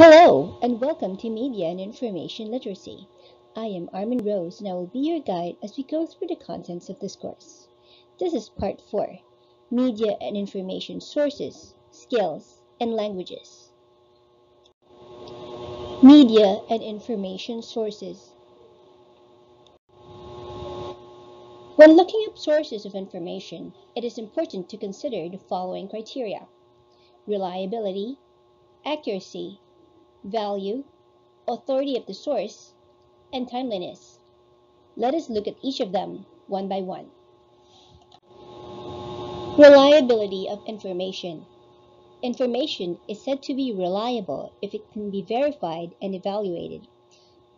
Hello, and welcome to Media and Information Literacy. I am Armin Rose, and I will be your guide as we go through the contents of this course. This is Part 4 Media and Information Sources, Skills, and Languages. Media and Information Sources. When looking up sources of information, it is important to consider the following criteria reliability, accuracy, value, authority of the source, and timeliness. Let us look at each of them one by one. Reliability of information. Information is said to be reliable if it can be verified and evaluated.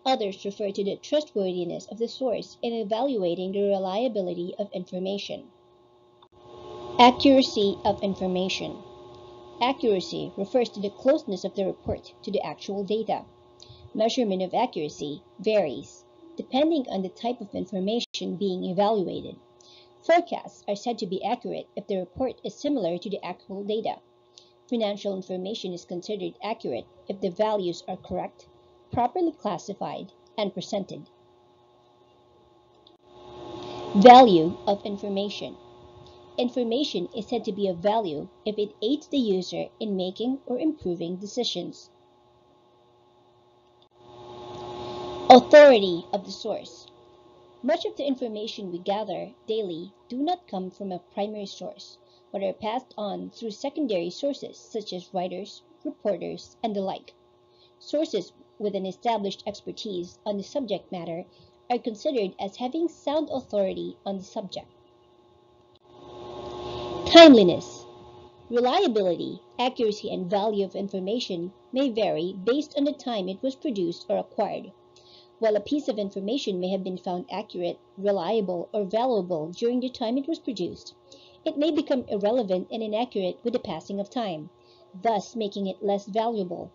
Others refer to the trustworthiness of the source in evaluating the reliability of information. Accuracy of information. Accuracy refers to the closeness of the report to the actual data. Measurement of accuracy varies depending on the type of information being evaluated. Forecasts are said to be accurate if the report is similar to the actual data. Financial information is considered accurate if the values are correct, properly classified, and presented. Value of information. Information is said to be of value if it aids the user in making or improving decisions. Authority of the source. Much of the information we gather daily do not come from a primary source, but are passed on through secondary sources such as writers, reporters, and the like. Sources with an established expertise on the subject matter are considered as having sound authority on the subject. Timeliness. Reliability, accuracy, and value of information may vary based on the time it was produced or acquired. While a piece of information may have been found accurate, reliable, or valuable during the time it was produced, it may become irrelevant and inaccurate with the passing of time, thus making it less valuable.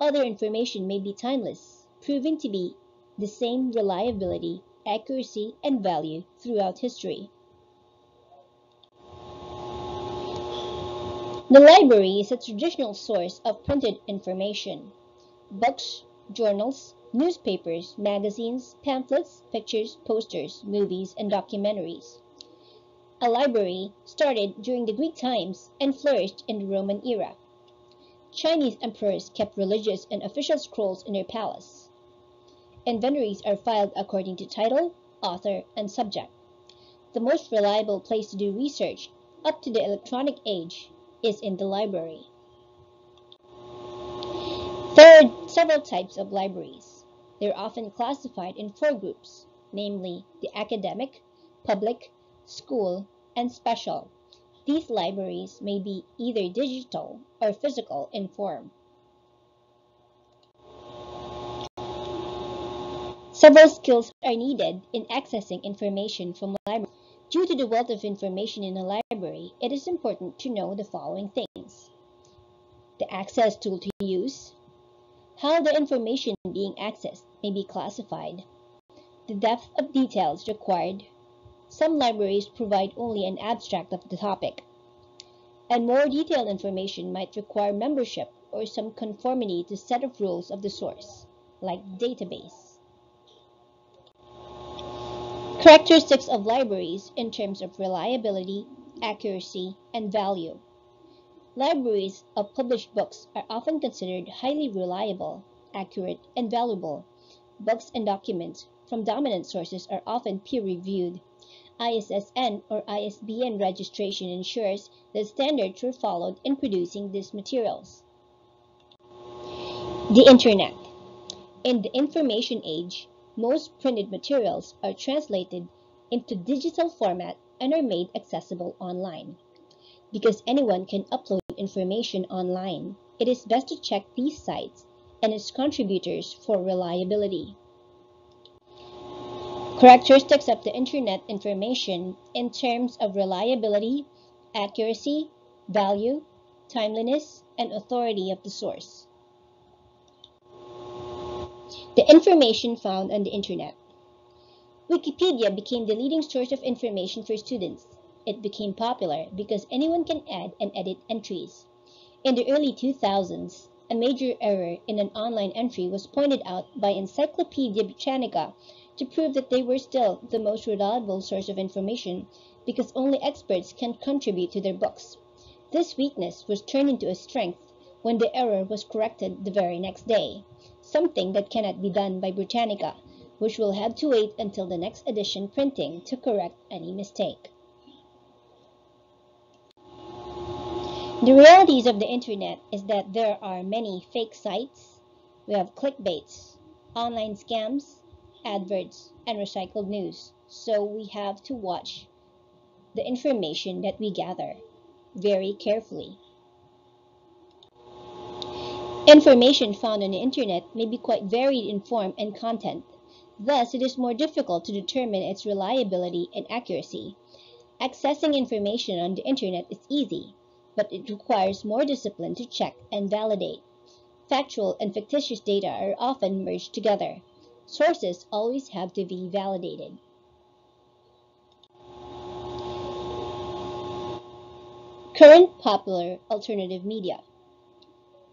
Other information may be timeless, proving to be the same reliability, accuracy, and value throughout history. The library is a traditional source of printed information. Books, journals, newspapers, magazines, pamphlets, pictures, posters, movies, and documentaries. A library started during the Greek times and flourished in the Roman era. Chinese emperors kept religious and official scrolls in their palace. Inventories are filed according to title, author, and subject. The most reliable place to do research up to the electronic age is in the library. There are several types of libraries. They're often classified in four groups, namely the academic, public, school, and special. These libraries may be either digital or physical in form. Several skills are needed in accessing information from libraries. Due to the wealth of information in a library, it is important to know the following things. The access tool to use, how the information being accessed may be classified, the depth of details required. Some libraries provide only an abstract of the topic, and more detailed information might require membership or some conformity to set of rules of the source, like database. Characteristics of libraries in terms of reliability, accuracy, and value. Libraries of published books are often considered highly reliable, accurate, and valuable. Books and documents from dominant sources are often peer-reviewed. ISSN or ISBN registration ensures that standards were followed in producing these materials. The Internet. In the information age, most printed materials are translated into digital format and are made accessible online. Because anyone can upload information online, it is best to check these sites and its contributors for reliability. Characteristics of the Internet information in terms of reliability, accuracy, value, timeliness, and authority of the source. The information found on the Internet. Wikipedia became the leading source of information for students. It became popular because anyone can add and edit entries. In the early 2000s, a major error in an online entry was pointed out by Encyclopedia Britannica to prove that they were still the most reliable source of information because only experts can contribute to their books. This weakness was turned into a strength when the error was corrected the very next day, something that cannot be done by Britannica, which will have to wait until the next edition printing to correct any mistake. The realities of the internet is that there are many fake sites, we have clickbaits, online scams, adverts, and recycled news. So we have to watch the information that we gather very carefully. Information found on the internet may be quite varied in form and content. Thus, it is more difficult to determine its reliability and accuracy. Accessing information on the internet is easy, but it requires more discipline to check and validate. Factual and fictitious data are often merged together. Sources always have to be validated. Current popular alternative media.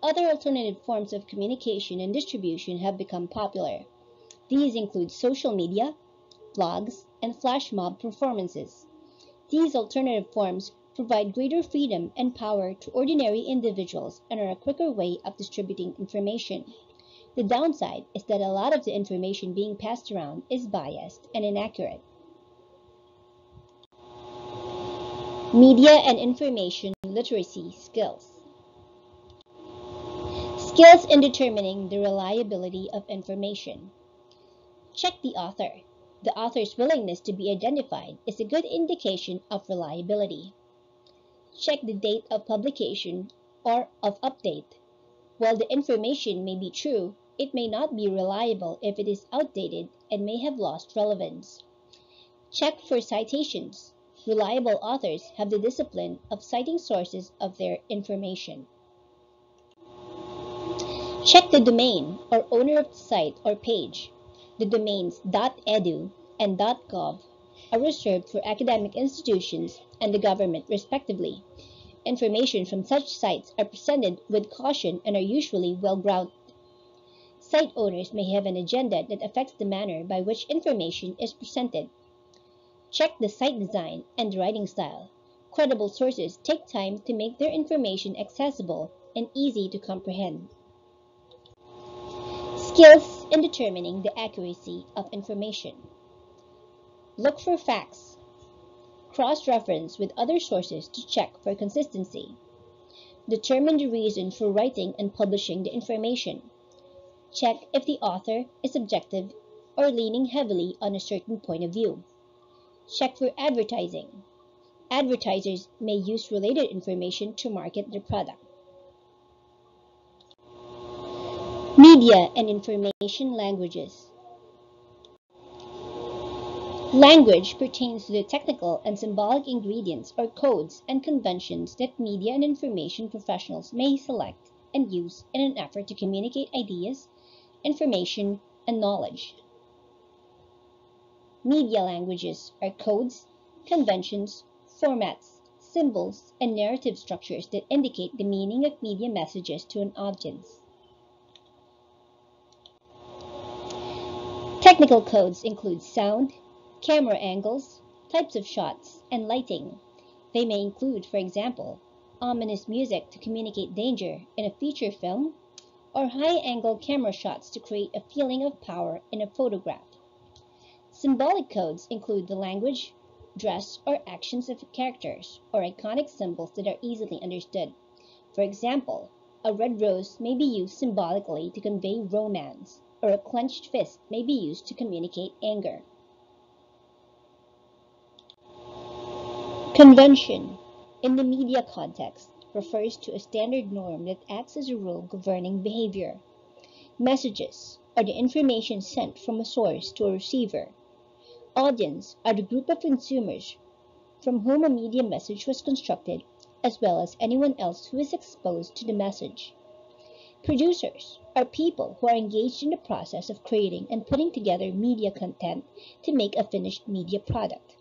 Other alternative forms of communication and distribution have become popular. These include social media, blogs, and flash mob performances. These alternative forms provide greater freedom and power to ordinary individuals and are a quicker way of distributing information. The downside is that a lot of the information being passed around is biased and inaccurate. Media and information literacy skills. Skills in determining the reliability of information. Check the author. The author's willingness to be identified is a good indication of reliability. Check the date of publication or of update. While the information may be true, it may not be reliable if it is outdated and may have lost relevance. Check for citations. Reliable authors have the discipline of citing sources of their information. Check the domain or owner of the site or page. The domains .edu and .gov are reserved for academic institutions and the government respectively. Information from such sites are presented with caution and are usually well-grounded. Site owners may have an agenda that affects the manner by which information is presented. Check the site design and writing style. Credible sources take time to make their information accessible and easy to comprehend. Skills in determining the accuracy of information. Look for facts Cross-reference with other sources to check for consistency. Determine the reason for writing and publishing the information. Check if the author is objective or leaning heavily on a certain point of view. Check for advertising. Advertisers may use related information to market their product. Media and information languages. Language pertains to the technical and symbolic ingredients or codes and conventions that media and information professionals may select and use in an effort to communicate ideas, information, and knowledge. Media languages are codes, conventions, formats, symbols, and narrative structures that indicate the meaning of media messages to an audience. Technical codes include sound, camera angles, types of shots, and lighting. They may include, for example, ominous music to communicate danger in a feature film, or high-angle camera shots to create a feeling of power in a photograph. Symbolic codes include the language, dress, or actions of characters, or iconic symbols that are easily understood. For example, a red rose may be used symbolically to convey romance, or a clenched fist may be used to communicate anger. Convention, in the media context, refers to a standard norm that acts as a rule governing behavior. Messages are the information sent from a source to a receiver. Audience are the group of consumers from whom a media message was constructed, as well as anyone else who is exposed to the message. Producers are people who are engaged in the process of creating and putting together media content to make a finished media product.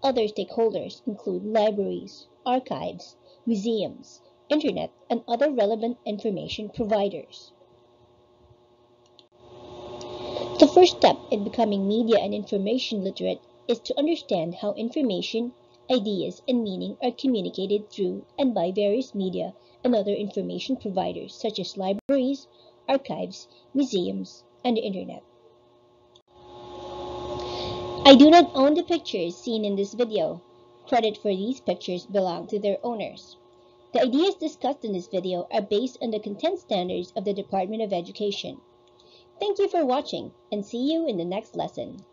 Other stakeholders include libraries, archives, museums, internet, and other relevant information providers. The first step in becoming media and information literate is to understand how information, ideas, and meaning are communicated through and by various media and other information providers such as libraries, archives, museums, and the internet. I do not own the pictures seen in this video. Credit for these pictures belong to their owners. The ideas discussed in this video are based on the content standards of the Department of Education. Thank you for watching and see you in the next lesson.